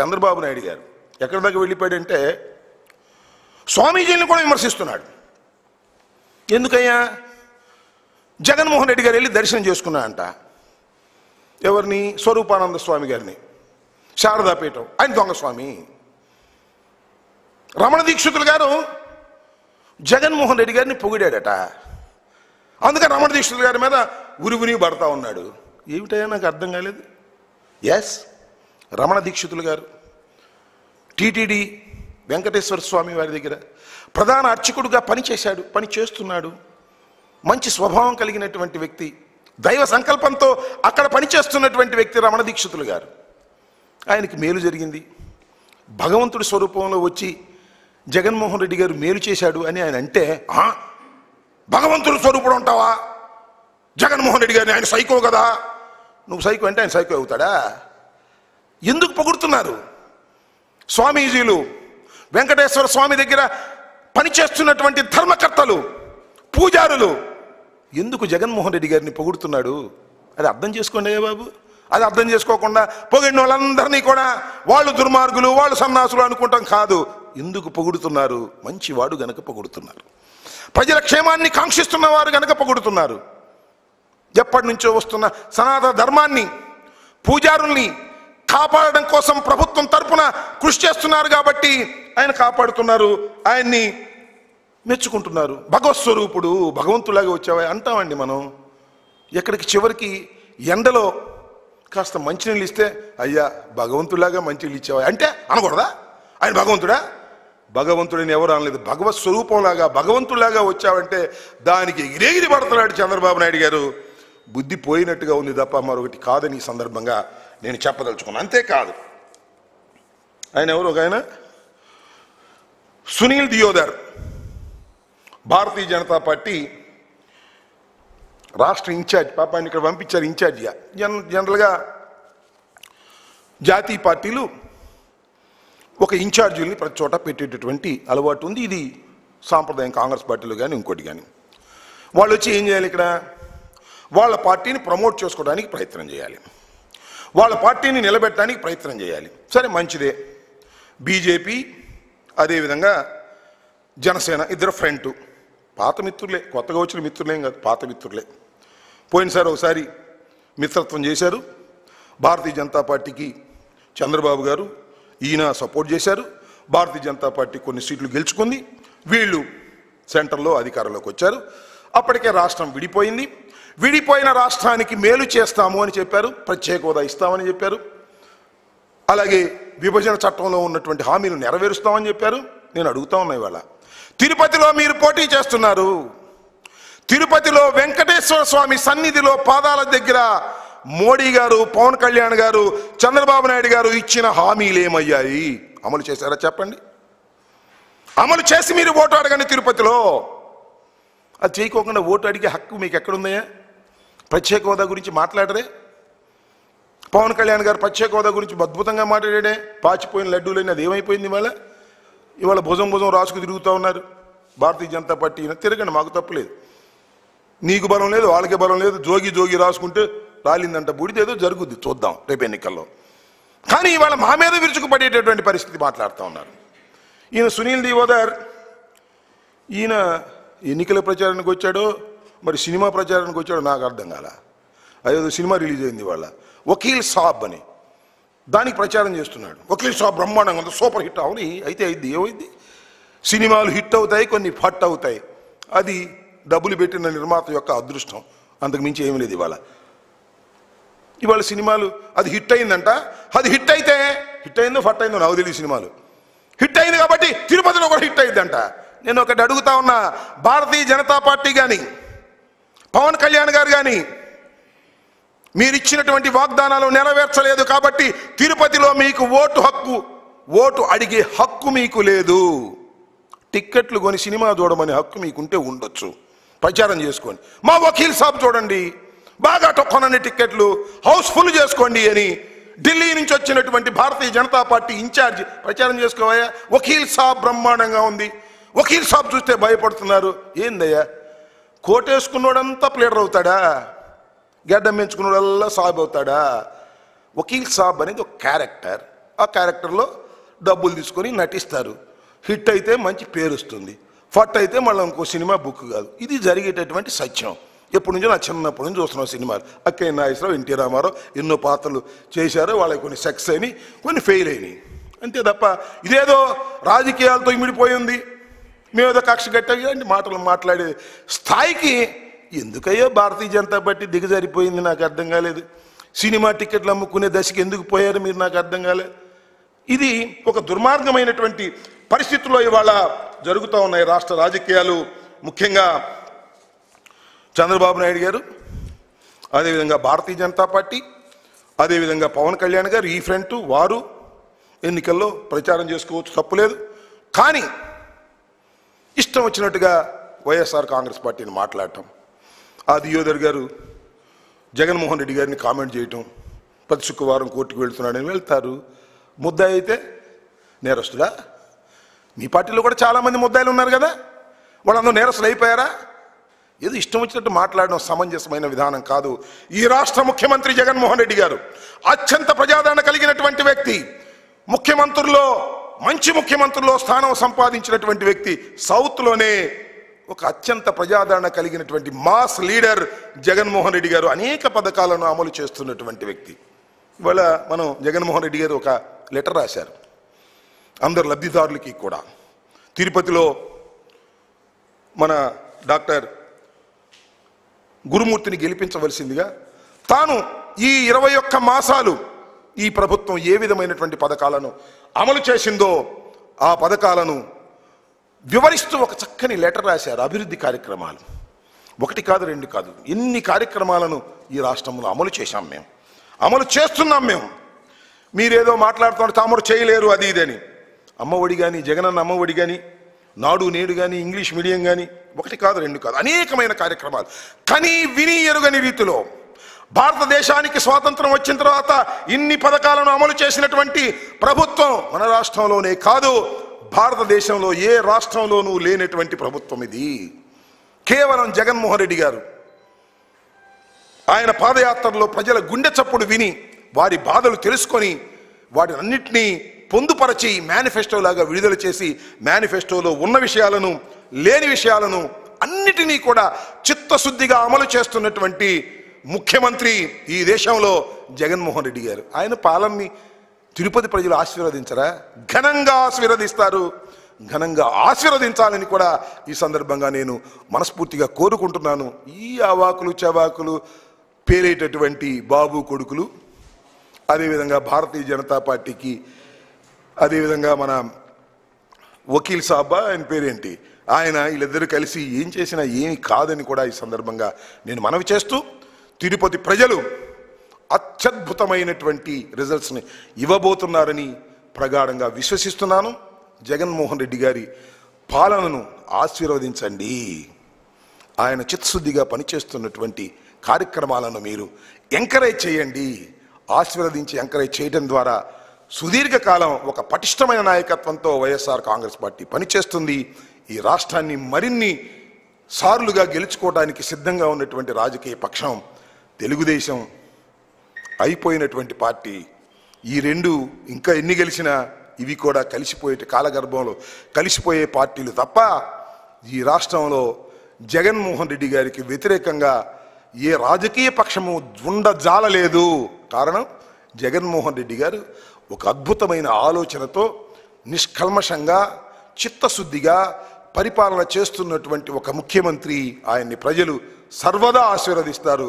చంద్రబాబు నాయుడు గారు ఎక్కడి దాకా వెళ్ళిపోయాడంటే స్వామీజీని కూడా విమర్శిస్తున్నాడు. ఎందుకయ్యా? జగన్మోహన్ రెడ్డి గారు వెళ్ళి దర్శనం చేసుకున్నా అంట ఎవరిని? స్వరూపానంద స్వామి గారిని. శారదాపీఠం ఆయన దొంగ స్వామి. రమణ దీక్షితులు గారు జగన్మోహన్ రెడ్డి గారిని పొగిడాడట. అందుకని రమణ దీక్షితులు గారి మీద ఉరి పడతా ఉన్నాడు. ఏమిటయ్యా? నాకు అర్థం కాలేదు. ఎస్ రమణ దీక్షితులు గారు. టీటీడీ వెంకటేశ్వర స్వామి వారి దగ్గర ప్రధాన అర్చకుడుగా పనిచేశాడు పని చేస్తున్నాడు మంచి స్వభావం కలిగినటువంటి వ్యక్తి దైవ సంకల్పంతో అక్కడ పనిచేస్తున్నటువంటి వ్యక్తి రమణ దీక్షితులు గారు. ఆయనకి మేలు జరిగింది. భగవంతుడి స్వరూపంలో వచ్చి జగన్మోహన్ రెడ్డి గారు మేలు చేశాడు అని ఆయన అంటే "ఆ? భగవంతుడి స్వరూపుడు ఉంటావా? జగన్మోహన్ రెడ్డి గారిని ఆయన సైకో కదా? నువ్వు సైకో అంటే ఆయన సైకో అవుతాడా? ఎందుకు పొగుడుతున్నారు? స్వామీజీలు వెంకటేశ్వర స్వామి దగ్గర పనిచేస్తున్నటువంటి ధర్మకర్తలు పూజారులు. ఎందుకు జగన్మోహన్ రెడ్డి గారిని పొగుడుతున్నాడు? అది అర్థం చేసుకోండి అయ్యా బాబు. అది అర్థం చేసుకోకుండా పొగిడిన వాళ్ళందరినీ కూడా వాళ్ళు దుర్మార్గులు వాళ్ళు సన్నాసులు అనుకుంటాం కాదు. ఎందుకు పొగుడుతున్నారు? మంచివాడు గనక పొగుడుతున్నారు. ప్రజల క్షేమాన్ని కాంక్షిస్తున్న వారు గనక పొగుడుతున్నారు. ఎప్పటి నుంచో వస్తున్న సనాతన ధర్మాన్ని పూజారుల్ని కాపాడడం కోసం ప్రభుత్వం తరపున కృషి చేస్తున్నారు కాబట్టి ఆయన కాపాడుతున్నారు ఆయన్ని మెచ్చుకుంటున్నారు. భగవత్ స్వరూపుడు భగవంతులాగా వచ్చావా అంటామండి మనం. ఎక్కడికి చివరికి ఎండలో కాస్త మంచినీళ్ళు ఇస్తే అయ్యా భగవంతులాగా మంచినీళ్ళు ఇచ్చావా? అంటే అనకూడదా? ఆయన భగవంతుడా? భగవంతుడిని ఎవరు అనలేదు. భగవత్ స్వరూపంలాగా భగవంతులాగా వచ్చావంటే దానికి ఎగిరెగిరి పడుతున్నాడు చంద్రబాబు నాయుడు గారు. బుద్ధి పోయినట్టుగా ఉంది తప్ప మరొకటి కాదని ఈ సందర్భంగా నేను చెప్పదలుచుకున్నాను అంతేకాదు ఆయన ఎవరు? ఒక ఆయన? సునీల్ దియోదర్. భారతీయ జనతా పార్టీ రాష్ట్ర ఇన్ఛార్జ్ పాప ఆయన ఇక్కడ పంపించారు ఇన్ఛార్జిగా జన జనరల్గా జాతీయ పార్టీలు ఒక ఇన్ఛార్జీల్ని ప్రతి చోట పెట్టేటటువంటి అలవాటు ఉంది. ఇది సాంప్రదాయం కాంగ్రెస్ పార్టీలో కానీ ఇంకోటి కానీ వాళ్ళు వచ్చి ఏం చేయాలి ఇక్కడ? వాళ్ళ పార్టీని ప్రమోట్ చేసుకోవడానికి ప్రయత్నం చేయాలి. వాళ్ళ పార్టీని నిలబెట్టడానికి ప్రయత్నం చేయాలి. సరే మంచిదే. బీజేపీ అదేవిధంగా జనసేన ఇద్దరు ఫ్రంట్. పాత మిత్రులే కొత్తగా వచ్చిన మిత్రులేం కాదు పాత మిత్రులే. పోయినసారి ఒకసారి మిత్రత్వం చేశారు. భారతీయ జనతా పార్టీకి చంద్రబాబు గారు ఈయన సపోర్ట్ చేశారు. భారతీయ జనతా పార్టీ కొన్ని సీట్లు గెలుచుకుంది. వీళ్ళు సెంటర్లో అధికారంలోకి వచ్చారు. అప్పటికే రాష్ట్రం విడిపోయింది. విడిపోయిన రాష్ట్రానికి మేలు చేస్తాము అని చెప్పారు. ప్రత్యేక హోదా ఇస్తామని చెప్పారు. అలాగే విభజన చట్టంలో ఉన్నటువంటి హామీలు నెరవేరుస్తామని చెప్పారు. నేను అడుగుతా ఉన్నా ఇవాళ. తిరుపతిలో మీరు పోటీ చేస్తున్నారు. తిరుపతిలో వెంకటేశ్వర స్వామి సన్నిధిలో పాదాల దగ్గర మోడీ గారు పవన్ కళ్యాణ్ గారు చంద్రబాబు నాయుడు గారు ఇచ్చిన హామీలు ఏమయ్యాయి? అమలు చేశారా చెప్పండి. అమలు చేసి మీరు ఓటు అడగండి తిరుపతిలో. అది చేయకోకుండా ఓటు అడిగే హక్కు మీకు ఎక్కడుందయ్యా ప్రత్యేక హోదా గురించి మాట్లాడరే. పవన్ కళ్యాణ్ గారు ప్రత్యేక హోదా గురించి అద్భుతంగా మాట్లాడాడే. పాచిపోయిన లడ్డూలైన అది ఏమైపోయింది ఇవాళ? ఇవాళ భుజం భుజం రాసుకు తిరుగుతూ ఉన్నారు. భారతీయ జనతా పార్టీ ఈయన. తిరగండి మాకు తప్పలేదు నీకు బలం లేదు వాళ్ళకి బలం లేదు. జోగి జోగి రాసుకుంటే రాలిందంట బుడిదేదో జరుగుద్ది. చూద్దాం రేపు ఎన్నికల్లో. కానీ ఇవాళ మా మీద విరుచుకుపడేటటువంటి పరిస్థితి మాట్లాడుతూ ఉన్నారు. ఈయన సునీల్ దివోదర్ ఈయన ఎన్నికల ప్రచారానికి వచ్చాడో మరి సినిమా ప్రచారానికి వచ్చాడో నాకు అర్థం కాల. అదేదో సినిమా రిలీజ్ అయింది వాళ్ళ వకీల్ సాబ్ అని. దానికి ప్రచారం చేస్తున్నాడు. వకీల్ సాబ్ బ్రహ్మాండంగా ఉంది. సూపర్ హిట్ అవును. అయితే అయింది. ఏమైంది? సినిమాలు హిట్ అవుతాయి కొన్ని ఫట్ అవుతాయి. అది డబ్బులు పెట్టిన నిర్మాత యొక్క అదృష్టం. అంతకు మించి ఏమీ లేదు ఇవాళ. ఇవాళ సినిమాలు అది హిట్ అయిందంట. అది హిట్ అయితే హిట్ అయిందో ఫట్ అయిందో నాకు తెలియదు సినిమాలు. హిట్ అయింది కాబట్టి తిరుపతిలో కూడా హిట్ అయిందంట. నేను ఒకటి అడుగుతా ఉన్నా భారతీయ జనతా పార్టీ కానీ పవన్ కళ్యాణ్ గారు కానీ మీరిచ్చినటువంటి వాగ్దానాలు నెరవేర్చలేదు కాబట్టి తిరుపతిలో మీకు ఓటు హక్కు ఓటు అడిగే హక్కు మీకు లేదు. టిక్కెట్లు కొని సినిమా చూడమనే హక్కు మీకుంటే ఉండొచ్చు. ప్రచారం చేసుకోండి. మా వకీల్ సాబ్ చూడండి. బాగా కొనండి టిక్కెట్లు హౌస్ఫుల్ చేసుకోండి అని ఢిల్లీ నుంచి వచ్చినటువంటి భారతీయ జనతా పార్టీ ఇన్ఛార్జ్ ప్రచారం చేసుకోవా వకీల్ సాబ్ బ్రహ్మాండంగా ఉంది. వకీల్ సాబ్ చూస్తే భయపడుతున్నారు. ఏందయ్యా? కోటేసుకున్నోడంతా ప్లేడర్ అవుతాడా? గడ్డం పెంచుకున్నోడల్లా సాబ్ అవుతాడా? వకీల్ సాబ్ అనేది ఒక క్యారెక్టర్. ఆ క్యారెక్టర్లో డబ్బులు తీసుకొని నటిస్తారు. హిట్ అయితే మంచి పేరు వస్తుంది. ఫట్ అయితే మళ్ళీ ఇంకో సినిమా బుక్ కాదు. ఇది జరిగేటటువంటి సత్యం. ఎప్పటి నుంచో నా చిన్నప్పటి నుంచి చూస్తున్నాం సినిమాలు. అక్కయ్య నాగేశ్వరరావు ఎన్టీ రామారావు ఎన్నో పాత్రలు చేశారు. వాళ్ళకి కొన్ని సక్సెస్ అయినాయి కొన్ని ఫెయిల్ అయినాయి. అంతే తప్ప ఇదేదో రాజకీయాలతో ఇమిడిపోయి ఉంది. మేమేదో కక్ష కట్టాలి మాటలు మాట్లాడే స్థాయికి ఎందుకయ్యో భారతీయ జనతా పార్టీ దిగజారిపోయింది నాకు అర్థం కాలేదు. సినిమా టికెట్లు అమ్ముకునే దశకి ఎందుకు పోయారు మీరు నాకు అర్థం కాలేదు. ఇది ఒక దుర్మార్గమైనటువంటి పరిస్థితుల్లో ఇవాళ జరుగుతూ ఉన్నాయి రాష్ట్ర రాజకీయాలు. ముఖ్యంగా చంద్రబాబు నాయుడు గారు అదేవిధంగా భారతీయ జనతా పార్టీ అదేవిధంగా పవన్ కళ్యాణ్ గారు ఈ ఫ్రంట్ వారు ఎన్నికల్లో ప్రచారం చేసుకోవచ్చు తప్పులేదు. కానీ ఇష్టం వచ్చినట్టుగా వైఎస్ఆర్ కాంగ్రెస్ పార్టీని మాట్లాడటం. ఆ దియోదర్ గారు జగన్మోహన్ రెడ్డి గారిని కామెంట్ చేయటం. ప్రతి శుక్రవారం కోర్టుకు వెళ్తున్నాడని వెళ్తారు. ముద్దాయి అయితే నేరస్తుడా? మీ పార్టీలో కూడా చాలామంది ముద్దాయిలు ఉన్నారు కదా? వాళ్ళందరూ నేరస్తులు అయిపోయారా? ఏదో ఇష్టం వచ్చినట్టు మాట్లాడడం సమంజసమైన విధానం కాదు. ఈ రాష్ట్ర ముఖ్యమంత్రి జగన్మోహన్ రెడ్డి గారు అత్యంత ప్రజాదరణ కలిగినటువంటి వ్యక్తి. ముఖ్యమంత్రుల్లో మంచి ముఖ్యమంత్రుల్లో స్థానం సంపాదించినటువంటి వ్యక్తి సౌత్లోనే ఒక అత్యంత ప్రజాదరణ కలిగినటువంటి మాస్ లీడర్ జగన్మోహన్ రెడ్డి గారు అనేక పథకాలను అమలు చేస్తున్నటువంటి వ్యక్తి. ఇవాళ మనం జగన్మోహన్ రెడ్డి గారు ఒక లెటర్ రాశారు. అందరు లబ్ధిదారులకి కూడా. తిరుపతిలో మన డాక్టర్ గురుమూర్తిని గెలిపించవలసిందిగా తాను ఈ ఇరవై ఒక్క మాసాలు ఈ ప్రభుత్వం ఏ విధమైనటువంటి పథకాలను అమలు చేసిందో ఆ పథకాలను వివరిస్తూ ఒక చక్కని లెటర్ రాశారు అభివృద్ధి కార్యక్రమాలు. ఒకటి కాదు రెండు కాదు. ఎన్ని కార్యక్రమాలను ఈ రాష్ట్రంలో అమలు చేశాం మేము. అమలు చేస్తున్నాం మేము. మీరేదో మాట్లాడుతున్నారు తామరు చేయలేరు అది ఇది అని. అమ్మఒడి కానీ జగనన్న అమ్మఒడి కానీ నాడు నేడు కానీ ఇంగ్లీష్ మీడియం కానీ ఒకటి కాదు రెండు కాదు. అనేకమైన కార్యక్రమాలు. కానీ విని ఎరుగని రీతిలో భారతదేశానికి స్వాతంత్రం వచ్చిన తర్వాత ఇన్ని పథకాలను అమలు చేసినటువంటి ప్రభుత్వం మన రాష్ట్రంలోనే కాదు భారతదేశంలో ఏ రాష్ట్రంలోనూ లేనటువంటి ప్రభుత్వం ఇది. కేవలం జగన్మోహన్ రెడ్డి గారు. ఆయన పాదయాత్రలో ప్రజల గుండె చప్పుడు విని వారి బాధలు తెలుసుకొని వాటిని అన్నిటినీ పొందుపరచి మేనిఫెస్టోలాగా విడుదల చేసి మేనిఫెస్టోలో ఉన్న విషయాలను లేని విషయాలను అన్నిటినీ కూడా చిత్తశుద్ధిగా అమలు చేస్తున్నటువంటి ముఖ్యమంత్రి ఈ దేశంలో జగన్మోహన్ రెడ్డి గారు. ఆయన పాలనని తిరుపతి ప్రజలు ఆశీర్వదించరా? ఘనంగా ఆశీర్వదిస్తారు. ఘనంగా ఆశీర్వదించాలని కూడా ఈ సందర్భంగా నేను మనస్ఫూర్తిగా కోరుకుంటున్నాను. ఈ అవాకులు చవాకులు పేరేటటువంటి బాబు కొడుకులు అదేవిధంగా భారతీయ జనతా పార్టీకి అదేవిధంగా మన వకీల్ సాబా ఆయన పేరేంటి? ఆయన వీళ్ళిద్దరూ కలిసి ఏం చేసినా ఏమి కాదని కూడా ఈ సందర్భంగా నేను మనవి చేస్తూ తిరుపతి ప్రజలు అత్యద్భుతమైనటువంటి రిజల్ట్స్ని ఇవ్వబోతున్నారని ప్రగాఢంగా విశ్వసిస్తున్నాను. జగన్మోహన్ రెడ్డి గారి పాలనను ఆశీర్వదించండి. ఆయన చిత్తశుద్ధిగా పనిచేస్తున్నటువంటి కార్యక్రమాలను మీరు ఎంకరేజ్ చేయండి. ఆశీర్వదించి ఎంకరేజ్ చేయడం ద్వారా సుదీర్ఘకాలం ఒక పటిష్టమైన నాయకత్వంతో వైఎస్ఆర్ కాంగ్రెస్ పార్టీ పనిచేస్తుంది. ఈ రాష్ట్రాన్ని మరిన్ని సార్లుగా గెలుచుకోవడానికి సిద్ధంగా ఉన్నటువంటి రాజకీయ పక్షం తెలుగుదేశం అయిపోయినటువంటి పార్టీ ఈ రెండు ఇంకా ఎన్ని గెలిచినా ఇవి కూడా కలిసిపోయే కాలగర్భంలో కలిసిపోయే పార్టీలు తప్ప ఈ రాష్ట్రంలో జగన్మోహన్ రెడ్డి గారికి వ్యతిరేకంగా ఏ రాజకీయ పక్షము ఉండజాలలేదు కారణం జగన్మోహన్ రెడ్డి గారు ఒక అద్భుతమైన ఆలోచనతో నిష్కల్మషంగా చిత్తశుద్ధిగా పరిపాలన చేస్తున్నటువంటి ఒక ముఖ్యమంత్రి ఆయన్ని ప్రజలు సర్వదా ఆశీర్వదిస్తారు.